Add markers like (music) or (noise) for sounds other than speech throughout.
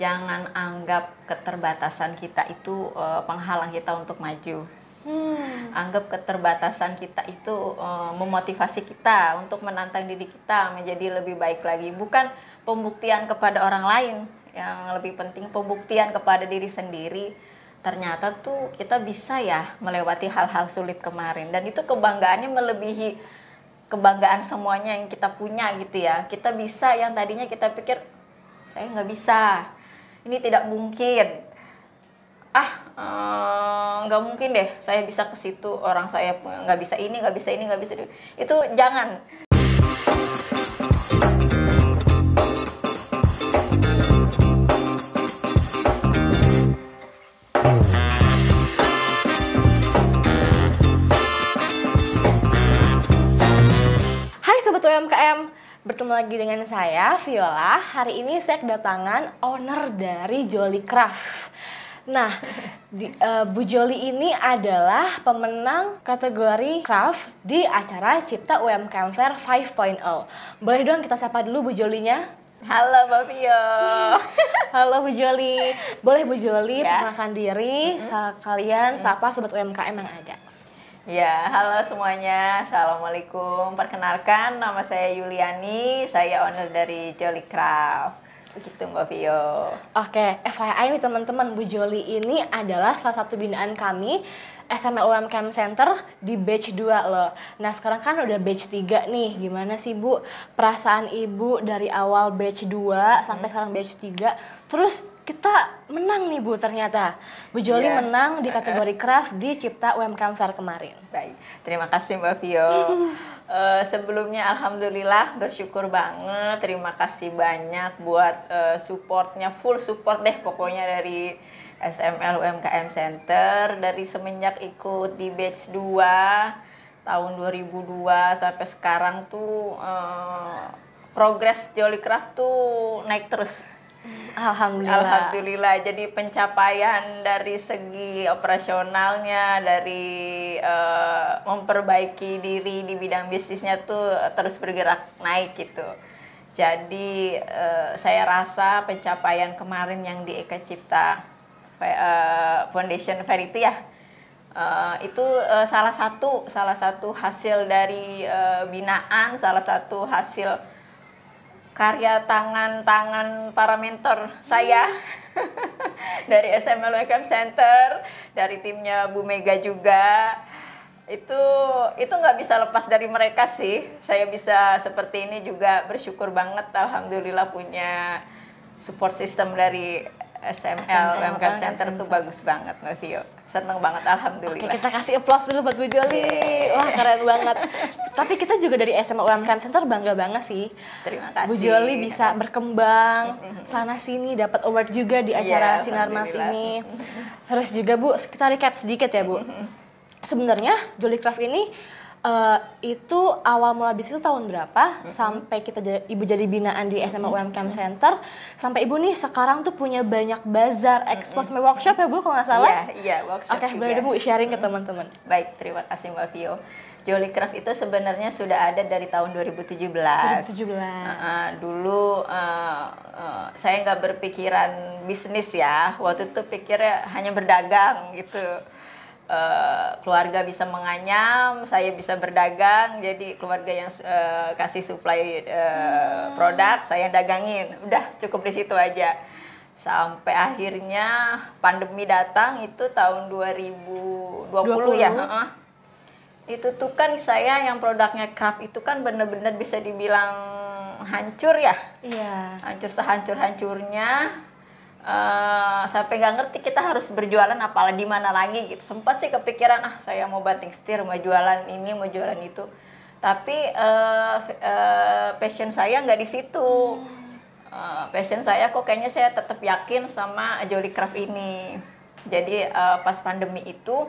jangan anggap keterbatasan kita itu uh, penghalang kita untuk maju. Hmm. Anggap keterbatasan kita itu uh, memotivasi kita untuk menantang diri kita menjadi lebih baik lagi, bukan pembuktian kepada orang lain. Yang lebih penting pembuktian kepada diri sendiri. Ternyata tuh kita bisa ya melewati hal-hal sulit kemarin dan itu kebanggaannya melebihi kebanggaan semuanya yang kita punya gitu ya. Kita bisa yang tadinya kita pikir saya nggak bisa ini tidak mungkin. Ah eh, nggak mungkin deh saya bisa ke situ. Orang saya nggak bisa ini nggak bisa ini nggak bisa itu jangan. Hai Sobat UMKM, Bertemu lagi dengan saya, Viola. Hari ini saya kedatangan owner dari Jolly Craft. Nah, di, uh, Bu Jolly ini adalah pemenang kategori craft di acara Cipta UMKM Fair 5.0. Boleh dong kita sapa dulu Bu Jolinya? Halo Mbak Vio. (laughs) Halo Bu Joli. Boleh Bu Joli ya. perkenalkan diri mm -hmm. sekalian sapa sobat UMKM yang ada. Ya, halo semuanya. Assalamualaikum. Perkenalkan, nama saya Yuliani. Saya owner dari Jolly Craft. Begitu Mbak Vio. Oke, FYI nih teman-teman, Bu Jolly ini adalah salah satu binaan kami SML UMKM Center di batch 2 loh. Nah sekarang kan udah batch 3 nih. Gimana sih Bu perasaan Ibu dari awal batch 2 sampai hmm. sekarang batch 3. Terus kita menang nih Bu ternyata. Bu Joli yeah. menang di (laughs) kategori craft di Cipta UMKM Fair kemarin. Baik, terima kasih Mbak Vio. uh, (laughs) sebelumnya Alhamdulillah bersyukur banget, terima kasih banyak buat uh, supportnya, full support deh pokoknya dari SML UMKM Center dari semenjak ikut di batch 2 tahun 2002 sampai sekarang tuh uh, progres Jolly Craft tuh naik terus Alhamdulillah. Alhamdulillah. Jadi pencapaian dari segi operasionalnya, dari uh, memperbaiki diri di bidang bisnisnya tuh terus bergerak naik gitu. Jadi uh, saya rasa pencapaian kemarin yang di Eka Cipta uh, Foundation Fair itu ya uh, itu uh, salah satu salah satu hasil dari uh, binaan, salah satu hasil karya tangan-tangan para mentor saya (laughs) dari SML Welcome Center, dari timnya Bu Mega juga. Itu itu nggak bisa lepas dari mereka sih. Saya bisa seperti ini juga bersyukur banget alhamdulillah punya support system dari SML, SML Welcome Center tuh bagus banget Mbak Vio. Seneng banget, alhamdulillah. Oke, kita kasih applause dulu buat Bu Joli. Wah, keren banget. Tapi kita juga dari SMA UMKM Center bangga banget sih. Terima kasih. Bu Joli bisa berkembang sana sini, dapat award juga di acara yeah, Sinar Mas ini. Terus juga Bu, kita recap sedikit ya Bu. Sebenarnya Joli Craft ini uh, itu awal mula bisnis itu tahun berapa mm-hmm. sampai kita jadi, ibu jadi binaan di SMA mm-hmm. UMKM Center sampai ibu nih sekarang tuh punya banyak bazar, ekspos, mm-hmm. workshop ya bu kalau nggak salah? Iya, iya workshop. Oke, okay, boleh bu sharing mm-hmm. ke teman-teman. Baik, terima kasih Mbak Vio. Jolly Craft itu sebenarnya sudah ada dari tahun 2017. 2017. Uh, uh, dulu uh, uh, saya nggak berpikiran bisnis ya. Waktu itu pikirnya hanya berdagang gitu uh, keluarga bisa menganyam, saya bisa berdagang, jadi keluarga yang uh, kasih supply uh, hmm. produk, saya yang dagangin. Udah cukup di situ aja. Sampai akhirnya pandemi datang itu tahun 2020 20. ya. Uh, itu tuh kan saya yang produknya craft itu kan bener-bener bisa dibilang hancur ya. Iya. Hancur sehancur-hancurnya uh, sampai nggak ngerti kita harus berjualan apalah di mana lagi gitu. Sempat sih kepikiran ah saya mau banting setir mau jualan ini mau jualan itu. Tapi uh, uh, passion saya nggak di situ. Uh, passion saya kok kayaknya saya tetap yakin sama Jolly Craft ini. Jadi uh, pas pandemi itu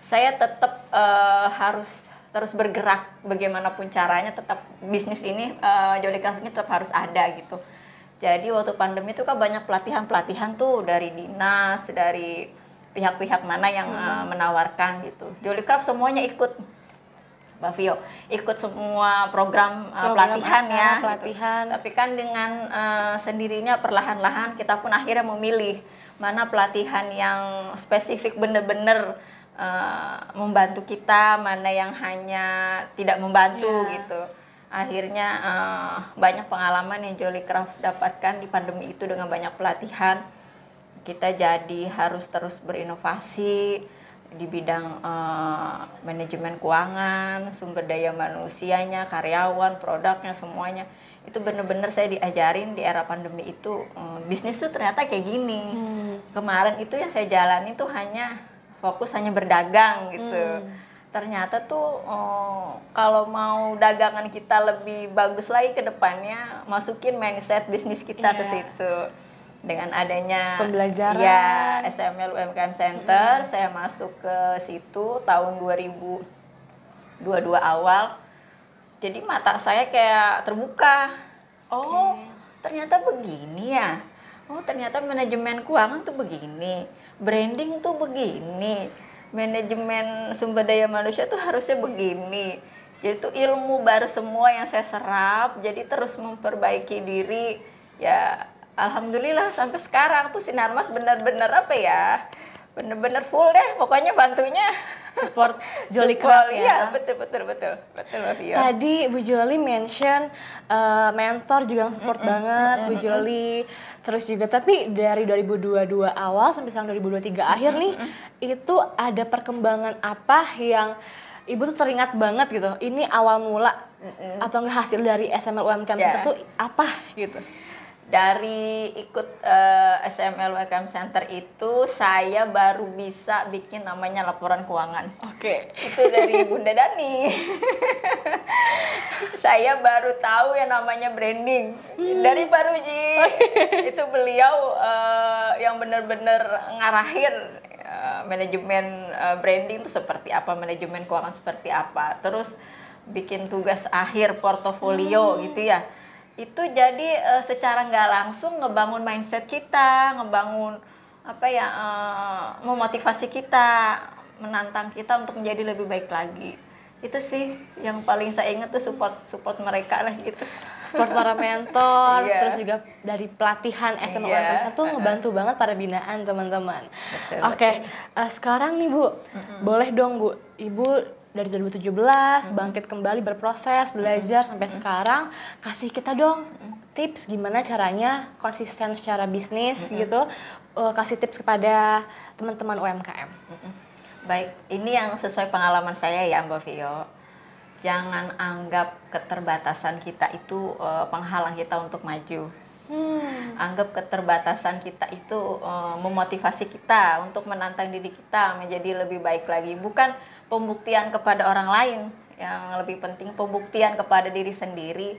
saya tetap uh, harus terus bergerak. Bagaimanapun caranya tetap bisnis ini uh, Jolly Craft ini tetap harus ada gitu jadi waktu pandemi itu kan banyak pelatihan-pelatihan tuh dari dinas, dari pihak-pihak mana yang hmm. uh, menawarkan gitu. Jolly Craft semuanya ikut. Mbak Vio ikut semua program, uh, Program pelatihan ya. pelatihan. Gitu. Tapi kan dengan uh, sendirinya perlahan-lahan kita pun akhirnya memilih mana pelatihan yang spesifik benar-benar uh, membantu kita, mana yang hanya tidak membantu Iya. gitu. Akhirnya uh, banyak pengalaman yang Jolly Craft dapatkan di pandemi itu dengan banyak pelatihan. Kita jadi harus terus berinovasi di bidang eh, manajemen keuangan, sumber daya manusianya, karyawan, produknya semuanya. Itu benar-benar saya diajarin di era pandemi itu eh, bisnis tuh ternyata kayak gini. Kemarin itu yang saya jalani tuh hanya fokus hanya berdagang gitu. Ternyata tuh eh, kalau mau dagangan kita lebih bagus lagi ke depannya, masukin mindset bisnis kita ke Iya. situ. Dengan adanya Pembelajaran. ya SML UMKM Center saya masuk ke situ tahun 2022 awal. Jadi mata saya kayak terbuka. Oh ternyata begini ya? Oh ternyata manajemen keuangan tuh begini. Branding tuh begini manajemen sumber daya manusia tuh harusnya begini. Jadi itu ilmu baru semua yang saya serap jadi terus memperbaiki diri. Ya alhamdulillah sampai sekarang tuh Sinarmas benar-benar apa ya benar-benar full deh pokoknya bantunya Support (laughs) Jolly Craft ya. iya betul betul betul betul Mbak Vio. Tadi Bu Joli mention uh, mentor juga yang support banget Bu Joli. Terus juga tapi dari 2022 awal sampai sekarang 2023 akhir nih itu ada perkembangan apa yang Ibu tuh teringat banget gitu. Ini awal mula atau enggak hasil dari SML UMKM Ya. Center tuh apa gitu. Dari ikut eh, SML UMKM Center itu saya baru bisa bikin namanya laporan keuangan. Oke. Itu dari Bunda Dani. (laughs) saya baru tahu yang namanya branding dari Pak Ruji. itu beliau eh, yang benar-benar ngarahin eh, manajemen eh, branding itu seperti apa, manajemen keuangan seperti apa. Terus bikin tugas akhir portofolio gitu ya. Itu jadi eh, secara nggak langsung ngebangun mindset kita, ngebangun apa ya, eh, memotivasi kita, menantang kita untuk menjadi lebih baik lagi. Itu sih yang paling saya ingat tuh support support mereka lah gitu. Support para mentor, (laughs) Iya. terus juga dari pelatihan SMA Iya. UMKM Center tuh ngebantu banget para binaan teman-teman. Oke, eh, sekarang nih Bu, boleh dong Bu, Ibu dari 2017 bangkit kembali berproses, belajar sampai sekarang, kasih kita dong tips gimana caranya konsisten secara bisnis gitu, eh, kasih tips kepada teman-teman UMKM. Baik, ini yang sesuai pengalaman saya ya Mbak Vio. Jangan anggap keterbatasan kita itu eh, penghalang kita untuk maju. Hmm. Anggap keterbatasan kita itu eh, memotivasi kita untuk menantang diri kita menjadi lebih baik lagi. Bukan pembuktian kepada orang lain. Yang lebih penting pembuktian kepada diri sendiri.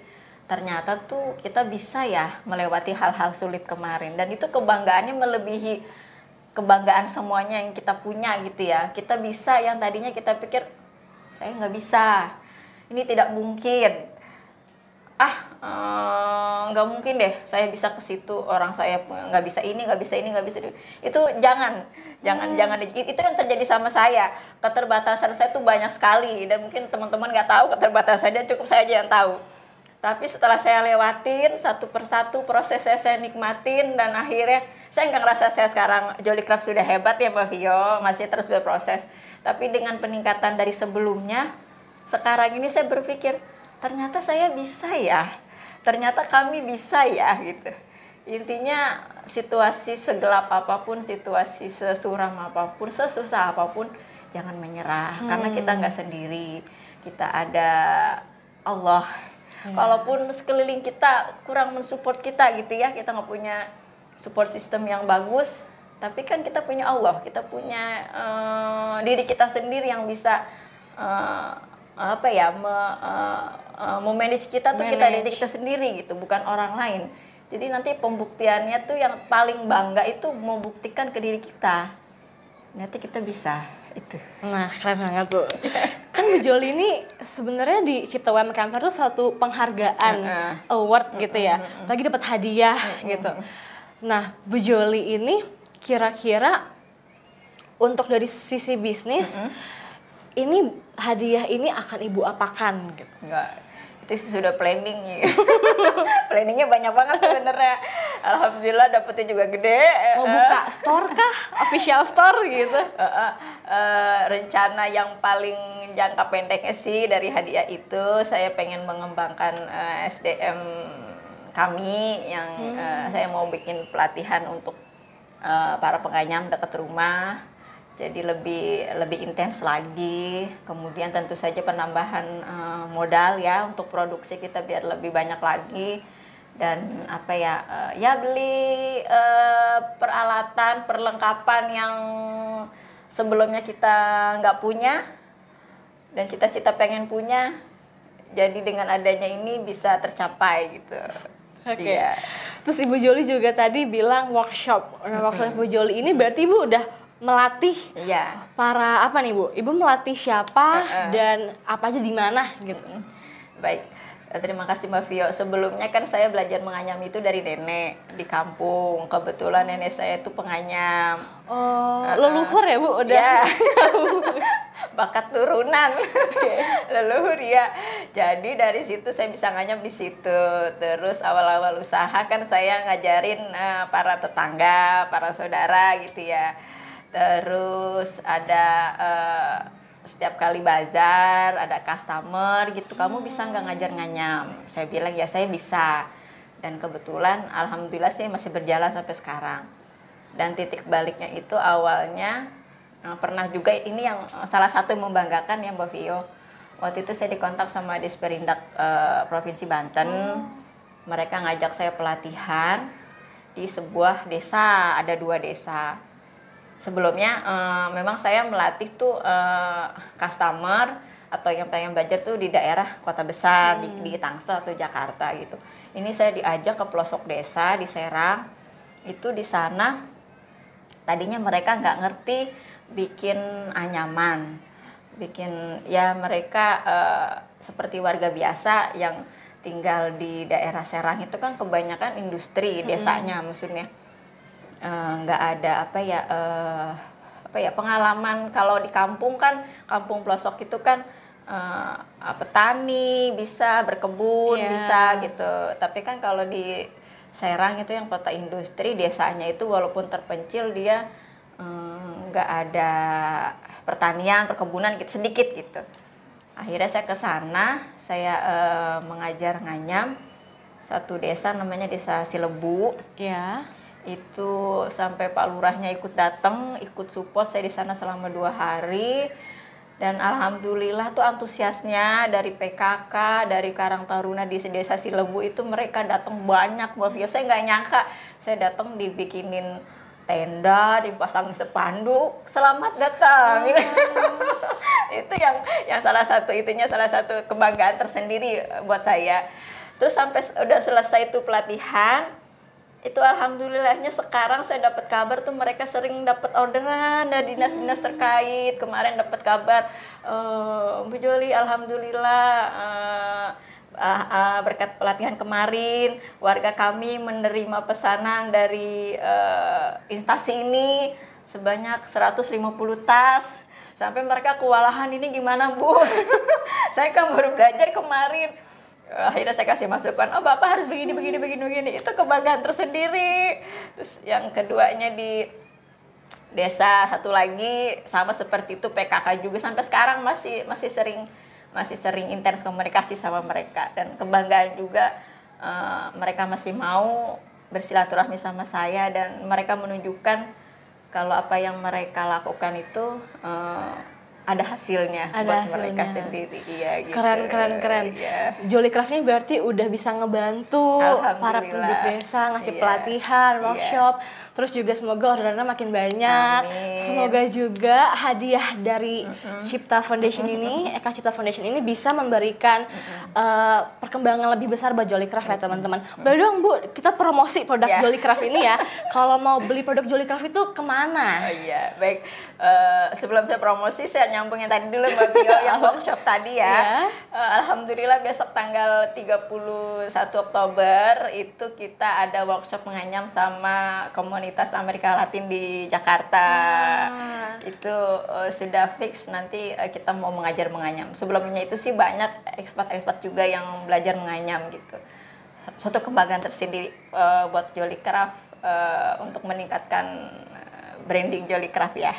Ternyata tuh kita bisa ya melewati hal-hal sulit kemarin. Dan itu kebanggaannya melebihi kebanggaan semuanya yang kita punya gitu ya. Kita bisa yang tadinya kita pikir saya nggak bisa. Ini tidak mungkin ah eh, nggak mungkin deh saya bisa ke situ orang saya nggak bisa ini nggak bisa ini nggak bisa ini. itu jangan jangan jangan itu yang terjadi sama saya. Keterbatasan saya tuh banyak sekali. Dan mungkin teman-teman nggak tahu keterbatasannya cukup saya aja yang tahu. Tapi setelah saya lewatin satu persatu prosesnya saya nikmatin dan akhirnya saya nggak ngerasa saya sekarang Jolly Craft sudah hebat ya Mbak Vio. Masih terus berproses. Tapi dengan peningkatan dari sebelumnya sekarang ini saya berpikir ternyata saya bisa ya. Ternyata kami bisa ya gitu intinya situasi segelap apa pun situasi sesuram apa pun sesusah apa pun jangan menyerah. Karena kita nggak sendiri. Kita ada Allah. Kalaupun sekeliling kita kurang mensupport kita gitu ya kita nggak punya support system yang bagus tapi kan kita punya Allah. Kita punya eh, diri kita sendiri yang bisa eh, apa ya me, eh, eh, memanage kita tuh kita Manage. diri kita sendiri gitu bukan orang lain jadi nanti pembuktiannya tuh yang paling bangga itu membuktikan ke diri kita nanti kita bisa itu Nah, keren banget Bu. (laughs) kan Bu Joli ini sebenarnya di Cipta UMKM Fair itu satu penghargaan Heeh. award gitu ya. Lagi dapat hadiah gitu. Nah, Bu Joli ini kira-kira untuk dari sisi bisnis ini hadiah ini akan ibu apakan gitu. Enggak. Itu sih sudah planning ya. (laughs) Planningnya banyak banget sebenarnya. Alhamdulillah dapetnya juga gede. Mau buka store kah? Official store gitu. Eh, eh, eh, rencana yang paling jangka pendeknya sih dari hadiah itu saya pengen mengembangkan eh, SDM kami yang eh, saya mau bikin pelatihan untuk eh, para penganyam dekat rumah jadi lebih lebih intens lagi kemudian tentu saja penambahan eh, modal ya untuk produksi kita biar lebih banyak lagi dan apa ya eh, ya beli eh, peralatan perlengkapan yang sebelumnya kita nggak punya dan cita-cita pengen punya jadi dengan adanya ini bisa tercapai gitu Oke. Iya. Terus Ibu Joli juga tadi bilang workshop. Nah, workshop Ibu Joli ini berarti Ibu udah melatih iya para apa nih Bu? Ibu melatih siapa Heeh. dan apa aja di mana gitu. Baik, Eh, terima kasih Mbak Vio. Sebelumnya kan saya belajar menganyam itu dari nenek di kampung. Kebetulan nenek saya itu penganyam. Oh, leluhur ya Bu udah. Ya. (laughs) Bakat turunan. Leluhur ya. Jadi dari situ saya bisa nganyam di situ. Terus awal-awal usaha kan saya ngajarin eh, para tetangga, para saudara gitu ya. Terus ada eh, setiap kali bazar ada customer gitu kamu bisa nggak ngajar nganyam? Saya bilang ya saya bisa. Dan kebetulan alhamdulillah sih masih berjalan sampai sekarang. Dan titik baliknya itu awalnya eh, pernah juga ini yang eh, salah satu yang membanggakan ya Mbak Vio. Waktu itu saya dikontak sama Disperindak eh, Provinsi Banten. Mereka ngajak saya pelatihan di sebuah desa ada dua desa sebelumnya eh, memang saya melatih tuh eh, customer atau yang pengen belajar tuh di daerah kota besar di, di Tangsel atau Jakarta gitu. Ini saya diajak ke pelosok desa di Serang. Itu di sana tadinya mereka nggak ngerti bikin anyaman, bikin ya mereka eh, seperti warga biasa yang tinggal di daerah Serang itu kan kebanyakan industri desanya maksudnya Eh, nggak ada apa ya eh, apa ya pengalaman. Kalau di kampung kan kampung pelosok itu kan eh, petani bisa berkebun Iya. bisa gitu. Tapi kan kalau di Serang itu yang kota industri desanya itu walaupun terpencil dia nggak ada pertanian perkebunan gitu sedikit gitu. Akhirnya saya ke sana saya eh, mengajar nganyam. Satu desa namanya desa Silebu. Ya. Itu sampai Pak Lurahnya ikut datang, ikut support saya di sana selama dua hari dan alhamdulillah tuh antusiasnya dari PKK, dari Karang Taruna di desa Silebu itu mereka datang banyak Mbak Vio. Saya nggak nyangka saya datang dibikinin tenda, dipasang spanduk, selamat datang. (laughs) itu yang yang salah satu itunya salah satu kebanggaan tersendiri buat saya. Terus sampai udah selesai itu pelatihan, itu alhamdulillahnya sekarang saya dapat kabar tuh mereka sering dapat orderan dari dinas-dinas terkait. Kemarin dapat kabar eh, Bu Joli alhamdulillah eh, ah, ah, berkat pelatihan kemarin warga kami menerima pesanan dari eh, instansi ini sebanyak 150 tas. Sampai mereka kewalahan ini gimana Bu? (laughs) Saya kan baru belajar kemarin akhirnya saya kasih masukan oh bapak harus begini begini begini begini. Itu kebanggaan tersendiri. Terus yang keduanya di desa satu lagi sama seperti itu PKK juga. Sampai sekarang masih masih sering masih sering intens komunikasi sama mereka. Dan kebanggaan juga eh, mereka masih mau bersilaturahmi sama saya. Dan mereka menunjukkan kalau apa yang mereka lakukan itu eh, ada hasilnya Ada buat mereka hasilnya. sendiri iya gitu Keren, keren, keren. Iya. Jolly Craft ini berarti udah bisa ngebantu para penduduk desa ngasih Iya. pelatihan, Iya. workshop, terus juga semoga orderannya makin banyak. Amin. Semoga juga hadiah dari Cipta Foundation ini, Eka Cipta Foundation ini bisa memberikan eh, perkembangan lebih besar buat Jolly Craft ya teman-teman. Boleh dong Bu, kita promosi produk Iya. Jolly Craft ini ya. (laughs) Kalau mau beli produk Jolly Craft itu ke mana? Oh iya, baik. Eh, sebelum saya promosi, saya nyambung yang tadi dulu Mbak Bio yang (laughs) workshop tadi ya. Ya. Eh, Alhamdulillah besok tanggal 31 Oktober itu kita ada workshop menganyam sama komunitas Amerika Latin di Jakarta. Wah. Itu eh, sudah fix nanti eh, kita mau mengajar menganyam. Sebelumnya itu sih banyak ekspat-ekspat juga yang belajar menganyam gitu. Suatu kebanggaan tersendiri eh, buat Jolly Craft eh, untuk meningkatkan branding Jolly Craft ya.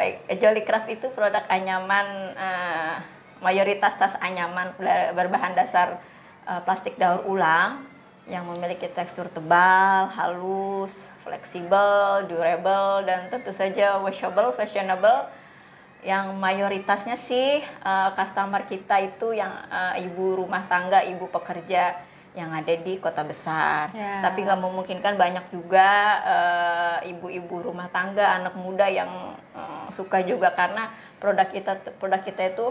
Baik, eh, Jolly Craft itu produk anyaman eh, mayoritas tas anyaman ber- berbahan dasar eh, plastik daur ulang yang memiliki tekstur tebal, halus, fleksibel, durable dan tentu saja washable, fashionable. Yang mayoritasnya sih eh, customer kita itu yang eh, ibu rumah tangga, ibu pekerja yang ada di kota besar. Ya. Tapi nggak memungkinkan banyak juga eh, ibu-ibu rumah tangga, anak muda yang eh, suka juga karena produk kita produk kita itu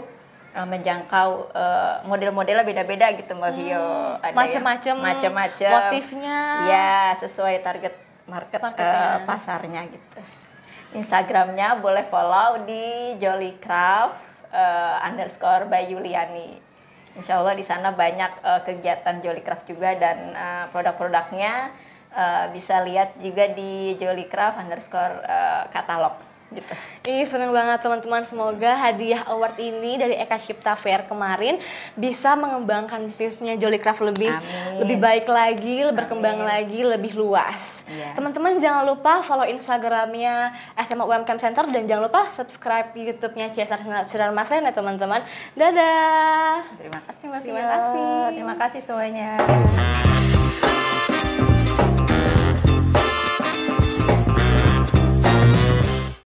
eh, menjangkau eh, model-modelnya beda-beda gitu Mbak Vio. Ada yang Macem-macem macem-macem. motifnya. Ya, sesuai target market Marketnya. eh, pasarnya gitu. Instagramnya boleh follow di Jolly Craft eh, underscore by Yuliani. Insya Allah di sana banyak eh, kegiatan Jolly Craft juga dan eh, produk-produknya eh, bisa lihat juga di Jolly Craft underscore eh, katalog gitu. Ih, seneng banget teman-teman. Semoga hadiah award ini dari Eka Cipta Fair kemarin bisa mengembangkan bisnisnya Jolly Craft lebih Amin. lebih baik lagi, berkembang lagi, lebih luas. Iya. Teman-teman jangan lupa follow Instagramnya SMA UMKM Center dan jangan lupa subscribe YouTube-nya CSR Sinar Masen ya teman-teman. Dadah. Terima kasih Mbak Terima kasih. Terima kasih semuanya.